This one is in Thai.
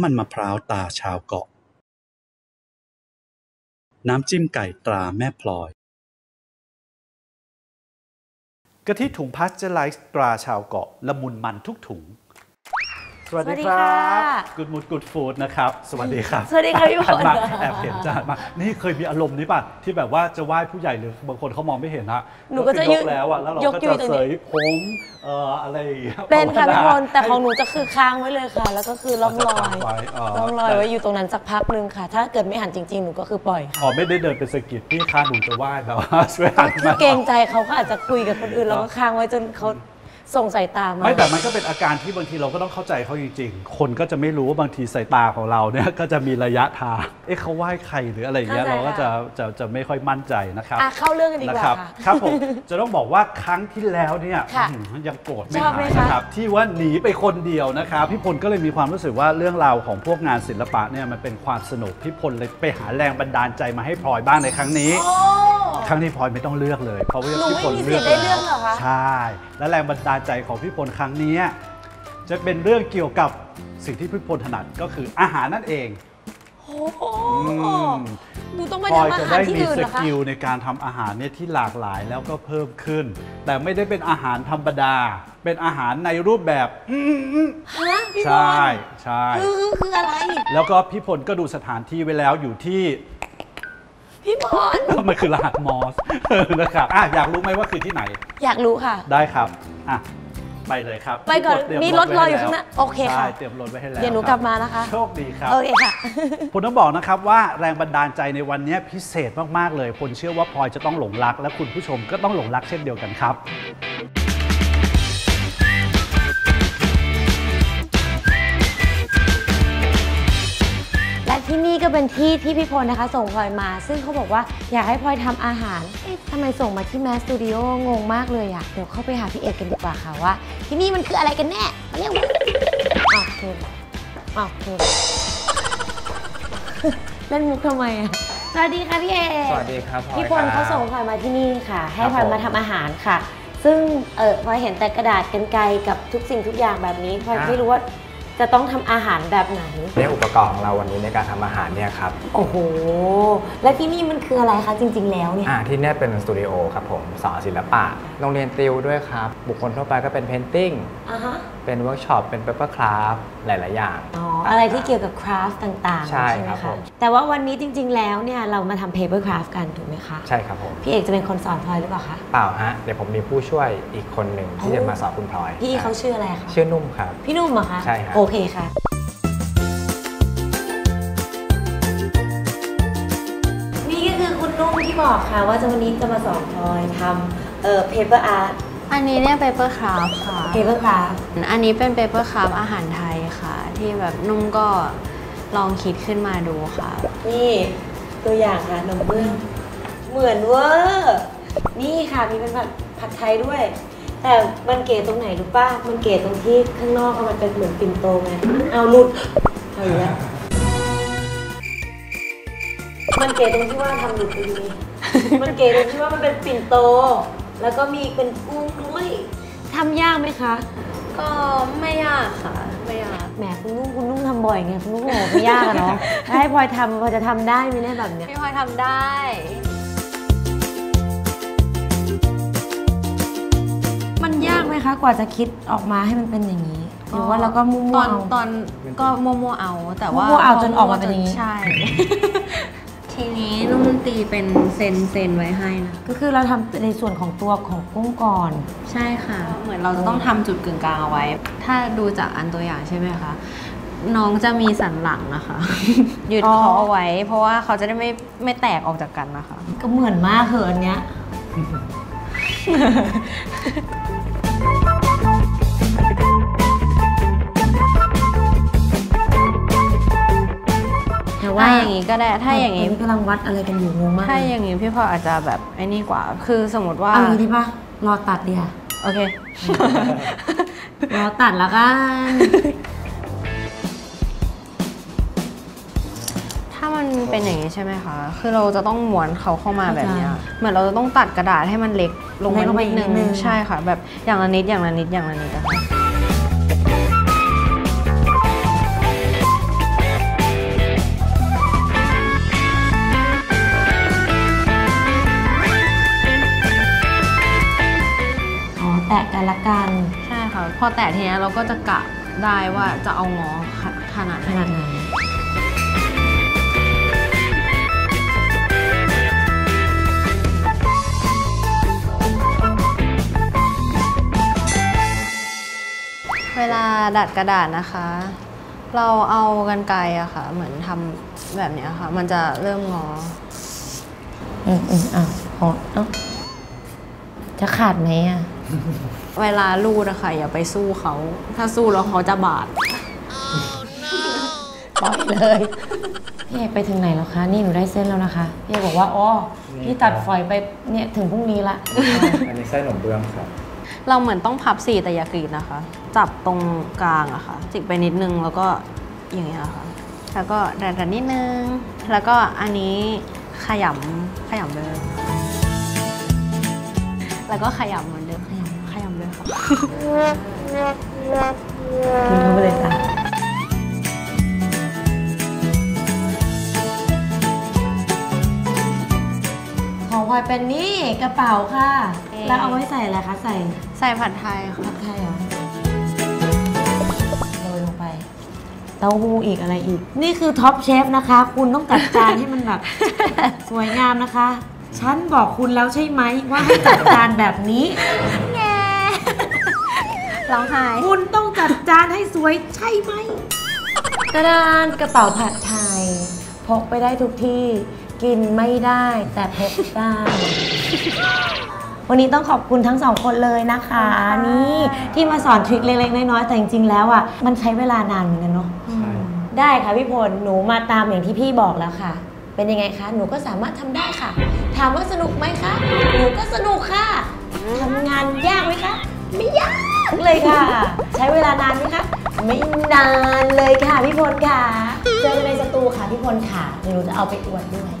ำมันมะพร้าวตาชาวเกาะ น้ำจิ้มไก่ตราแม่พลอย กะทิถุงพาสเจอร์ไลซ์ตราชาวเกาะละมุนมันทุกถุง สวัสดีสวัสดีครัค่ะบ Good Mood Good Food นะครับ สวัสดีครับ สวัสดีค่ะพี่พหันลมาแอบเห็นจานมา นี่เคยมีอารมณ์นี้ป่ะ ที่แบบว่าจะไหว้ผู้ใหญ่หรือบางคนเขามองไม่เห็นฮะหนูก็จะคืยืยนกแล้วอะแล้วเรายกก็อยู่จะตรงนี้เสยผมเอ่ออะไรอย่างงี้ยเป็นค่ะพี่พลแต่ให้ของหนูจะคือค้างไว้เลยค่ะ แล้วก็คือร่องรอจะค้างไว้ยอ๋อร่องรอยไว้อยู่ตรงนั้นสักพักหนึ่งค่ะ ถ้าเกิดไม่หันจริงๆหนูก็คือปล่อยค่ะอ๋อไม่ได้เดินไปสะกิดพี่ค้าหนูจะไหว้แบบว่าช่วยก็หันคือมาเกรงใจเขาก็อาจจะคุยกับคนอื่นแล้วก็ค้างไว้จนเขา ส่งสายตามา ไม่แต่มันก็เป็นอาการที่บางทีเราก็ต้องเข้าใจเขาจริงๆ คนก็จะไม่รู้ว่าบางทีสายตาของเราเนี่ยก็จะมีระยะทาง เอ๊ะเขาไหว้ใครหรืออะไรอย่างเงี้ยเราก็จะจะจะไม่ค่อยมั่นใจนะครับอะเข้าเรื่องกันดีกนะว่าครับค่ะ ครับผมจะต้องบอกว่าครั้งที่แล้วเนี่ยค่ะอื้อหือยังโกรธไม่ชอบไหมหายคะ นะครับที่ว่าหนีไปคนเดียวนะครับพี่พลก็เลยมีความรู้สึกว่าเรื่องราวของพวกงานศิลปะเนี่ยมันเป็นความสนุกพี่พลเลยไปหาแรงบันดาลใจมาให้พลอยบ้างในครั้งนี้ โอ้ ครั้งนี้พลอยไม่ต้องเลือกเลยเพราะว่าหนูพี่พลไม่มีเลือกสิทธิ์ได้เลือกเหรอคะ ใช่ และแรงบันดาลใจของพี่พลครั้งนี้ จะเป็นเรื่องเกี่ยวกับสิ่งที่พี่พลถนัดก็คืออาหารนั่นเองโอ้โหมหนูต้องไปพลอยทำอาจะหารได้ที่มีอื่นสเหรอคะกิลในการทำอาหารเนี่ยที่หลากหลายแล้วก็เพิ่มขึ้น แต่ไม่ได้เป็นอาหารธรรมดา เป็นอาหารในรูปแบบอืมฮะพี่ๆพลใช่ใช่คือคืออะไร แล้วก็พี่พลก็ดูสถานที่ไว้แล้วอยู่ที่ พี่พลมันคือรหัสมอสนะครับอะอยากรู้ไหมว่าคือที่ไหน อยากรู้ค่ะ ได้ครับอะไปเลยครับ ไปก่อนเตยมีรถรออยู่ข้างหน้าโอเคค่ะใช่เตรียมรถไว้ให้แล้วเดี๋ยวหนูครับกลับมานะคะ โชคดีครับโอเคค่ะผมต้องบอกนะครับว่าแรงบันดาลใจในวันนี้พิเศษมากๆเลย คนเชื่อว่าพลอยจะต้องหลงรัก และคุณผู้ชมก็ต้องหลงรักเช่นเดียวกันครับ ก็เป็นที่ที่พี่พลนะคะ ส่งพลอยมา ซึ่งเขาบอกว่าอยากให้พลอยทำอาหารเอ๊ะทำไมส่งมาที่แมสตูดิโองงมากเลยอะเดี๋ยวเข้าไปหาพี่เอกกันดีกว่าค่ะว่า ที่นี่มันคืออะไรกันแน่มาเร็วอ้าวถูกอ้าวถูกเล่นมุกทำไมอะสวัสดีค่ะพี่เอกสวัสดีครับพลอยพี่พลครับเขาส่งพลอยมาที่นี่ค่ะ ให้ครับพลอยผมมาทำอาหารค่ะ ซึ่งเออพลอยเห็นแต่กระดาษกันไกรกับทุกสิ่งทุกอย่างแบบนี้พลอยไม่รู้ว่า จะต้องทำอาหารแบบไหนเนี่ยอุปกรณ์ของเราวันนี้ในการทำอาหารเนี่ยครับ โอ้โห และที่นี่มันคืออะไรคะจริง ๆ แล้วเนี่ย อ่าที่เนี่ยเป็นสตูดิโอครับผมสอนศิลปะ โรงเรียนติวด้วยครับ บุคคลทั่วไปก็เป็น painting อ่าฮะ เป็นเวิร์กช็อปเป็น paper craft หลาย ๆ อย่างอ๋ออะไรที่เกี่ยวกับ craft ต่างๆ ใช่ไหมครับผม คะ แต่ว่าวันนี้จริง ๆ แล้วเนี่ยเรามาทำ paper craft กันถูกไหมคะ ใช่ครับผมพี่เอกจะเป็นคนสอนพลอยหรือเปล่าคะ เปล่าฮะ เดี๋ยวผมมีผู้ช่วยอีกคนหนึ่งที่จะมาสอนคุณพลอย พี่เขาชื่ออะไรคะชื่อนุ่มครับ พี่นุ่มเหรอคะใช่ครับโอเคค่ะนี่ก็คือคุณนุ่มที่บอกค่ะ ว่าจะวันนี้จะมาสอนพลอยทำเอ่อ paper art อั นนี้เนี่ย paper craft ค่ะ paper craft อันนี้เป็น paper craft อาหารไทยค่ะ ที่แบบนุ่มก็ลองคิดขึ้นมาดูค่ะ นี่ตัวอย่างค่ะนมเบื้องเหมือนเวอร์นี่ค่ะมีเป็นแบบผัดไทยด้วย แต่มันเก๋ตรงไหนรู้ป่ะมันเก๋ตรงที่ข้างนอกอะมันเป็นเหมือนปิ่นโตไงเอาหลุดเอาอีกแล้วมันเก๋ตรงที่ว่าทำหลุดไปดีมันเก๋ตรงที่ว่ามันเป็นปิ่นโต แล้วก็มีเป็นกุ้งด้วยทำยากไหมคะ ก็ไม่ยากค่ะ ไม่ยาก แหมคุณนุ่งคุณนุ่งทำบ่อยไงคุณนุ่งโอ้ไม่ยากอะเนาะถ้าให้พลอยทำพลอยจะทำได้ไหมเนี่ยแบบเนี้ยพี่พลอยทำได้มันยากไหมคะ กว่าจะคิดออกมาให้มันเป็นอย่างนี้หรือว่าเราก็มั่วตอนๆเอาตอนก็มัวๆเอา แต่ว่ามั่วๆเอาจนออกมาเป็นอย่างนี้ ใช่ ทีนี้นุ่มตีเป็นเซนเซนไว้ให้นะ ก็คือเราทำในส่วนของตัวของกุ้งก่อน ใช่ค่ะ เหมือนเราจะต้องทำจุดกึ่งกลางเอาไว้ ถ้าดูจากอันตัวอย่างใช่ไหมคะ น้องจะมีสันหลังนะคะ ยืดอ๋อเขาเอาไว้ เพราะว่าเขาจะได้ไม่ไม่แตกออกจากกันนะคะ ก็เหมือนมากเหอะอันเนี้ย ว่าถ้าอย่างนี้ก็ได้ถ้าอย่างนี้นี้กำลังวัดอะไรกันอยู่งงมากถ้าอย่างนี้พี่พลอยอาจจะแบบไอ้นี่กว่า คือสมมติว่าเอางี้ดีป่ะรอตัดเดียวโอเครอตัดแล้วกันถ้ามันเป็นอย่างนี้ใช่ไหมคะคือเราจะต้องม้วนเขาเข้ามาแบบเนี้ยเข้าใจเหมือนเราจะต้องตัดกระดาษให้มันเล็กลงเล็กลงไปมานิดนึนิดนึงงใช่ค่ะ แบบอย่างละนิดอย่างละนิดอย่างละนิดอะค่ะ แตะกันละกัน ใช่ค่ะ พอแตะทีเนี้ยเราก็จะกะได้ว่าจะเอางอขขนาดขไหนนาดไหนเวลาดัดกระดาษนะคะ เราเอากันไกรอะค่ะ เหมือนทำแบบเนี้ยค่ะ มันจะเริ่มงอ อืมอืมอะพอเอ้าจะขาดไหมอะ เวลาลูดอะค่ะอย่าไปสู้เขา ถ้าสู้แล้วเขาจะบาดปล่อยเลยพี่เอกไปถึงไหนแล้วคะ นี่หนูได้เส้นแล้วนะคะพี่เอกบอกว่าอ๋อพี่ตัดฝอยไปเนี่ยถึงพรุ่งนี้ละ อันนี้ไส้หนมเบื้องครับ เราเหมือนต้องพับสีแต่อย่ากรีดนะคะ จับตรงกลางอะค่ะ จิกไปนิดนึงแล้วก็อย่างเงี้ยค่ะ แล้วก็ดัดๆนิดนึง แล้วก็อันนี้ขยำขยำเลยแล้วก็ขยำ กินเข้าไปเลยค่ะของพลอยเป็นนี่กระเป๋าค่ะเอ๊ะแล้วเอาไว้ใส่อะไรคะ ใส่ใส่ผัดไทยค่ะผัดไทยเหรอโรยลงไป เต้าหู้อีกอะไรอีก นี่คือ Top Chef นะคะ คุณต้องจัดจานให้มันแบบ สวยงามนะคะ ฉันบอกคุณแล้วใช่ไหมว่าให้จัดจานแบบนี้ ร้องไห้คุณต้องจัดจานให้สวยใช่ไหมกระดานกระเป๋าผัดไทย พกไปได้ทุกที่ กินไม่ได้แต่พกได้ วันนี้ต้องขอบคุณทั้งสองคนเลยนะคะ นี่ที่มาสอนทริคเล็กๆน้อยๆแต่จริงๆแล้วอะมันใช้เวลานานเหมือนกันเนาะใช่ได้ค่ะพี่พลหนูมาตามอย่างที่พี่บอกแล้วค่ะ เป็นยังไงคะ หนูก็สามารถทำได้ค่ะ ถามว่าสนุกไหมคะ หนูก็สนุกค่ะทำงานยากไหมคะ ไม่ยากเลยค่ะ ใช้เวลานานไหมคะไม่นานเลยค่ะพี่พลค่ะเจอกันในสตูค่ะพี่พลค่ะเดี๋ยวหนูจะเอาไปอวดด้วย